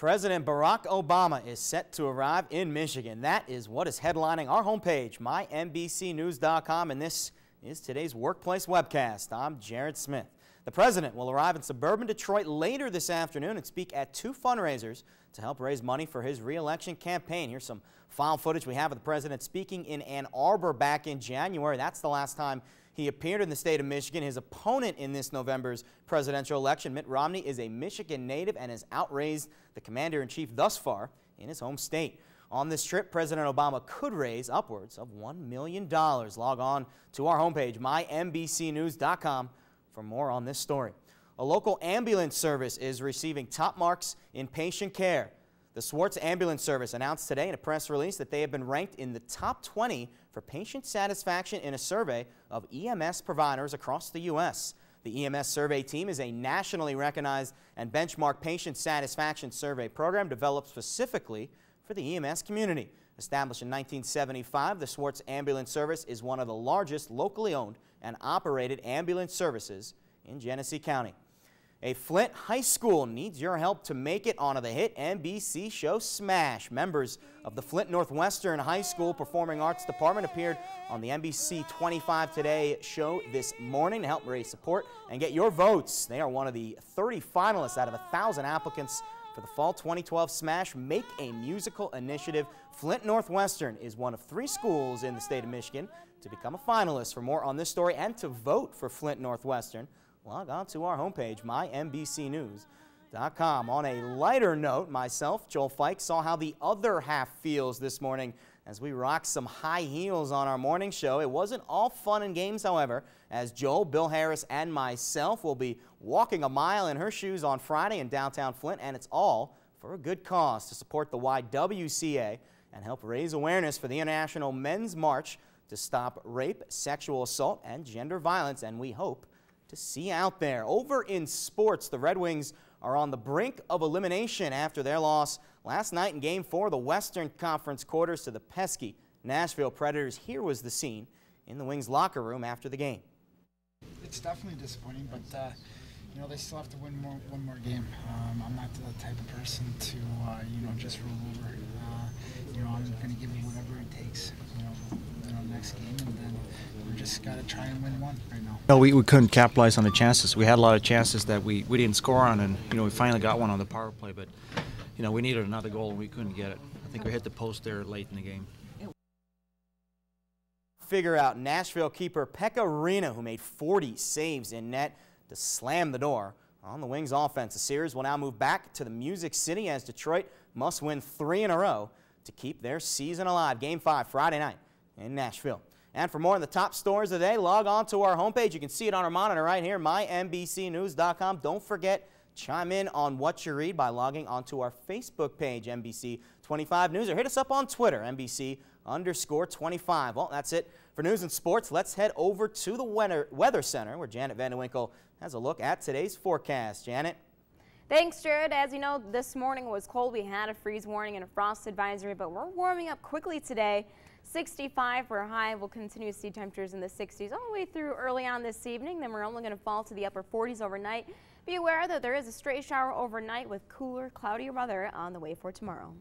President Barack Obama is set to arrive in Michigan. That is what is headlining our homepage, minbcnews.com, and this is today's Workplace Webcast. I'm Jared Smith. The president will arrive in suburban Detroit later this afternoon and speak at two fundraisers to help raise money for his reelection campaign. Here's some file footage we have of the president speaking in Ann Arbor back in January. That's the last time he appeared in the state of Michigan. His opponent in this November's presidential election, Mitt Romney, is a Michigan native and has outraised the commander-in-chief thus far in his home state. On this trip, President Obama could raise upwards of $1 million. Log on to our homepage, minbcnews.com, for more on this story. A local ambulance service is receiving top marks in patient care. The Swartz Ambulance Service announced today in a press release that they have been ranked in the top 20 for patient satisfaction in a survey of EMS providers across the U.S. The EMS survey team is a nationally recognized and benchmark patient satisfaction survey program developed specifically for the EMS community. Established in 1975, the Swartz Ambulance Service is one of the largest locally owned and operated ambulance services in Genesee County. A Flint high school needs your help to make it onto the hit NBC show Smash. Members of the Flint Northwestern High School Performing Arts Department appeared on the NBC 25 Today show this morning to help raise support and get your votes. They are one of the 30 finalists out of 1,000 applicants for the Fall 2012 Smash Make a Musical Initiative. Flint Northwestern is one of three schools in the state of Michigan to become a finalist. For more on this story and to vote for Flint Northwestern, log on to our homepage, minbcnews.com. On a lighter note, myself, Joel Fike, saw how the other half feels this morning as we rock some high heels on our morning show. It wasn't all fun and games, however, as Joel, Bill Harris, and myself will be walking a mile in her shoes on Friday in downtown Flint, and it's all for a good cause to support the YWCA and help raise awareness for the International Men's March to stop rape, sexual assault, and gender violence, and we hope to see out there. Over in sports, the Red Wings are on the brink of elimination after their loss last night in Game 4 of the Western Conference quarters to the pesky Nashville Predators. Here was the scene in the Wings locker room after the game. It's definitely disappointing, but uh, you know they still have to win more, one more game. Um, I'm not the type of person to uh, you know just roll over. Uh, you know I'm going to give it whatever it takes. You know, you know next game, and then we just got to try and win one right now. No, we, we couldn't capitalize on the chances. We had a lot of chances that we, we didn't score on, and you know we finally got one on the power play, but you know we needed another goal and we couldn't get it. I think we hit the post there late in the game. Figure out Nashville keeper Pekka Rinne, who made 40 saves in net to slam the door on the Wings offense. The series will now move back to the Music City as Detroit must win three in a row to keep their season alive. Game 5 Friday night in Nashville. And for more on the top stories of the day, log on to our homepage. You can see it on our monitor right here, minbcnews.com. Don't forget, chime in on what you read by logging onto our Facebook page, NBC 25 News, or hit us up on Twitter, NBC underscore 25. Well, that's it for news and sports. Let's head over to the weather, weather Center, where Janet Van De Winkle has a look at today's forecast. Janet? Thanks, Jared. As you know, this morning was cold. We had a freeze warning and a frost advisory, but we're warming up quickly today. 65 for a high. We'll continue to see temperatures in the 60s all the way through early on this evening. Then we're only going to fall to the upper 40s overnight. Be aware that there is a stray shower overnight with cooler, cloudier weather on the way for tomorrow.